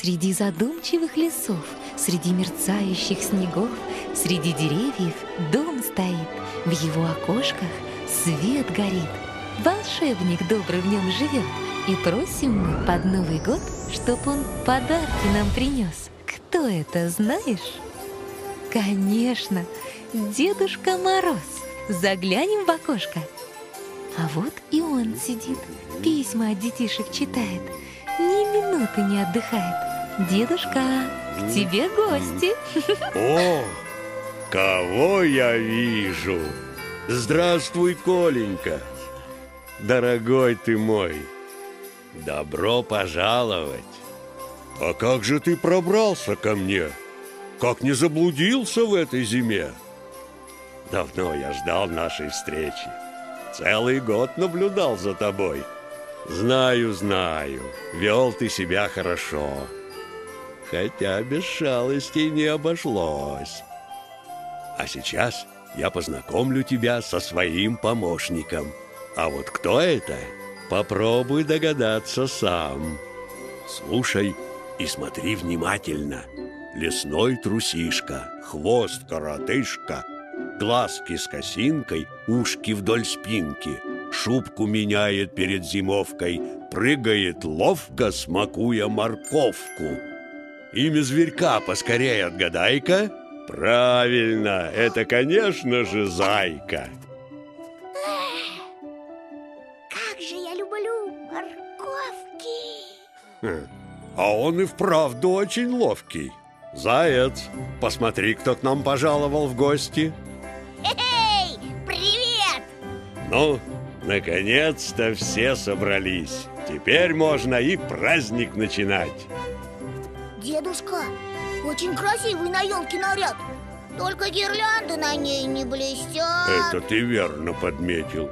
Среди задумчивых лесов, среди мерцающих снегов, среди деревьев дом стоит, в его окошках свет горит. Волшебник добрый в нем живет, и просим мы под Новый год, чтоб он подарки нам принес. Кто это, знаешь? Конечно, Дедушка Мороз. Заглянем в окошко. А вот и он сидит, письма от детишек читает, ни минуты не отдыхает. Дедушка, к тебе гости. О, кого я вижу? Здравствуй, Коленька. Дорогой ты мой, добро пожаловать. А как же ты пробрался ко мне? Как не заблудился в этой зиме? Давно я ждал нашей встречи. Целый год наблюдал за тобой. Знаю, знаю, вел ты себя хорошо. Хотя без шалостей не обошлось. А сейчас я познакомлю тебя со своим помощником. А вот кто это? Попробуй догадаться сам. Слушай и смотри внимательно. Лесной трусишка, хвост коротышка, глазки с косинкой, ушки вдоль спинки, шубку меняет перед зимовкой, прыгает ловко, смакуя морковку. Имя зверька поскорее отгадай-ка. Правильно, это, конечно же, зайка. Как же я люблю морковки! А он и вправду очень ловкий. Заяц, посмотри, кто к нам пожаловал в гости. Эй, привет! Ну, наконец-то все собрались. Теперь можно и праздник начинать. Дедушка, очень красивый на елке наряд. Только гирлянды на ней не блестят. Это ты верно подметил.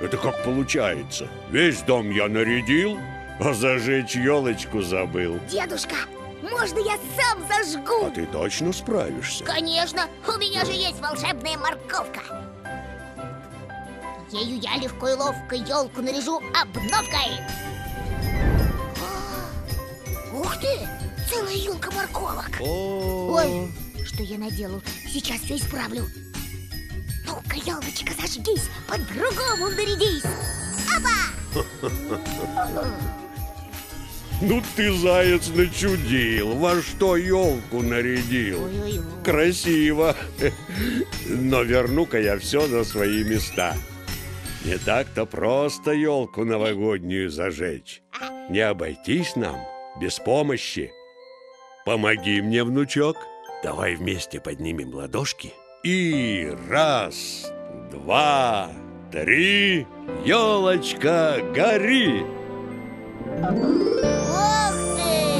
Это как получается? Весь дом я нарядил, а зажечь елочку забыл. Дедушка, можно я сам зажгу? А ты точно справишься? Конечно, у меня же есть волшебная морковка. Ею я легко и ловко елку наряжу обновкой. Ух ты! Целая елка морковок. Ой, что я наделал? Сейчас все исправлю. Ну-ка, елочка, зажгись, по-другому нарядись. Опа! Ну ты, заяц, начудил. Во что елку нарядил? Ой-ой-ой. Красиво. Но верну-ка я все на свои места. Не так-то просто елку новогоднюю зажечь. Не обойтись нам без помощи. Помоги мне, внучок. Давай вместе поднимем ладошки. И раз, два, три. Елочка, гори! Ух ты!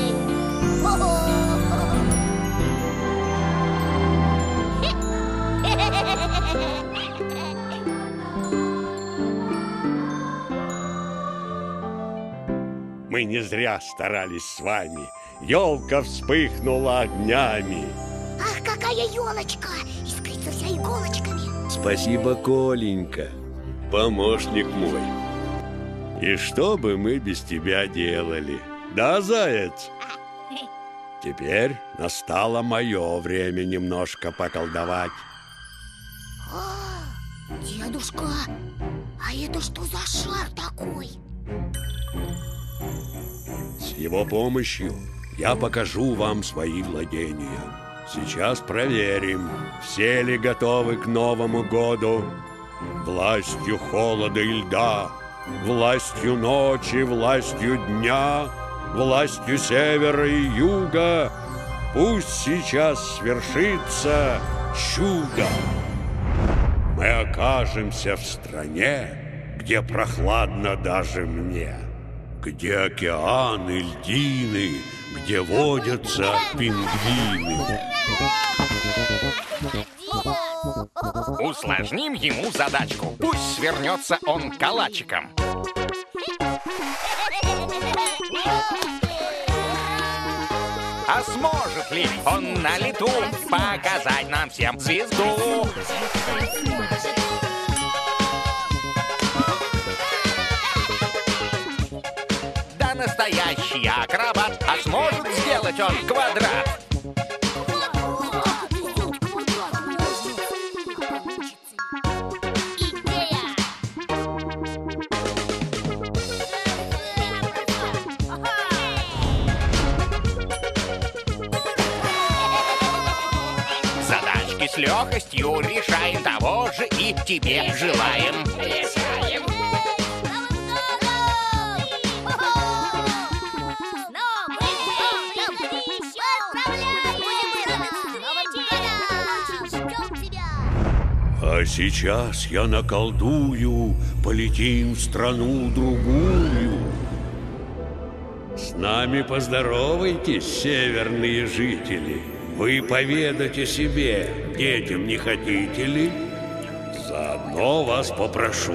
Мы не зря старались с вами. Елка вспыхнула огнями. Ах, какая елочка! Искрится вся иголочками. Спасибо, Коленька, помощник мой. И что бы мы без тебя делали? Да, заяц? Теперь настало мое время немножко поколдовать. Дедушка, а это что за шар такой? С его помощью я покажу вам свои владения. Сейчас проверим, все ли готовы к Новому году. Властью холода и льда, властью ночи, властью дня, властью севера и юга. Пусть сейчас свершится чудо. Мы окажемся в стране, где прохладно даже мне, где океаны, льдины, где водятся пингвины. Усложним ему задачку. Пусть свернется он калачиком. А сможет ли он на лету показать нам всем звезду? Он квадрат. Задачки с легкостью решаем того же и тебе желаем. А сейчас я наколдую, полетим в страну другую. С нами поздоровайтесь, северные жители. Вы поведать о себе детям не хотите ли? Заодно вас попрошу,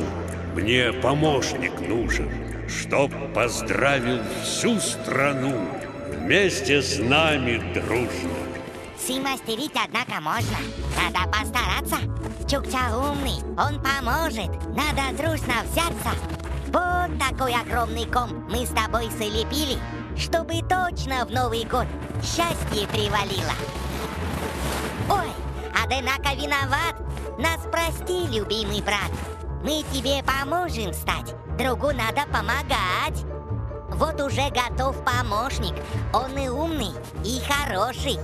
мне помощник нужен, чтоб поздравил всю страну вместе с нами дружно. Смастерить, однако, можно. Надо постараться. Чукча умный, он поможет. Надо дружно взяться. Вот такой огромный ком мы с тобой солепили, чтобы точно в Новый год счастье привалило. Ой, однако виноват. Нас прости, любимый брат. Мы тебе поможем стать, другу надо помогать. Вот уже готов помощник. Он и умный, и хороший.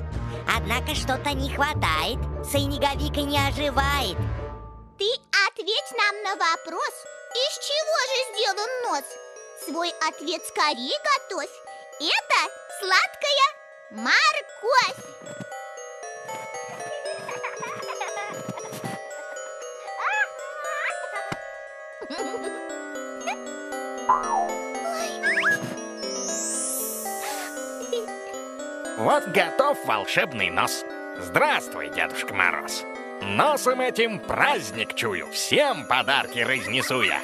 Однако что-то не хватает. Сайниговика не оживает. Ты ответь нам на вопрос, из чего же сделан нос? Свой ответ скорее готовь. Это сладкая морковь. Вот готов волшебный нос. Здравствуй, Дедушка Мороз. Носом этим праздник чую, всем подарки разнесу я.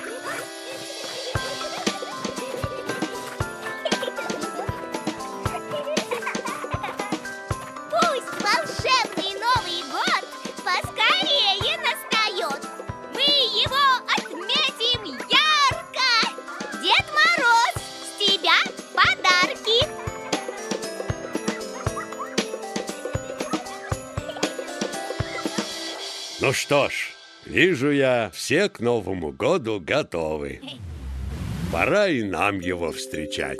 Пусть волшебный Новый год поскорее настает. Мы его Ну что ж, вижу я, все к Новому году готовы. Пора и нам его встречать.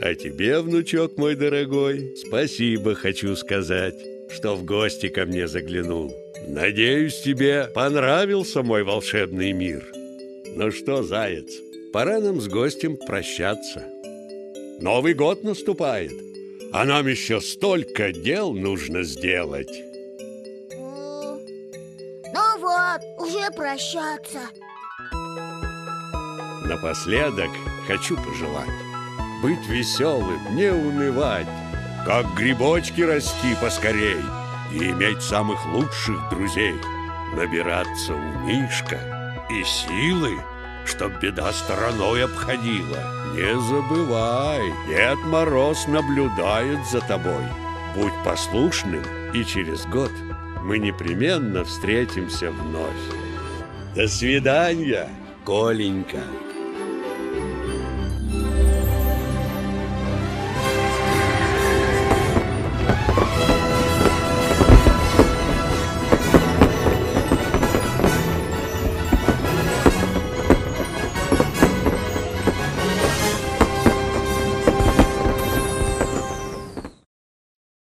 А тебе, внучок мой дорогой, спасибо хочу сказать, что в гости ко мне заглянул. Надеюсь, тебе понравился мой волшебный мир. Ну что, заяц, пора нам с гостем прощаться. Новый год наступает, а нам еще столько дел нужно сделать. Ну вот, уже прощаться. Напоследок хочу пожелать быть веселым, не унывать, как грибочки расти поскорей и иметь самых лучших друзей, набираться умишка и силы, чтоб беда стороной обходила. Не забывай, Дед Мороз наблюдает за тобой. Будь послушным, и через год мы непременно встретимся вновь. До свидания, Коленька.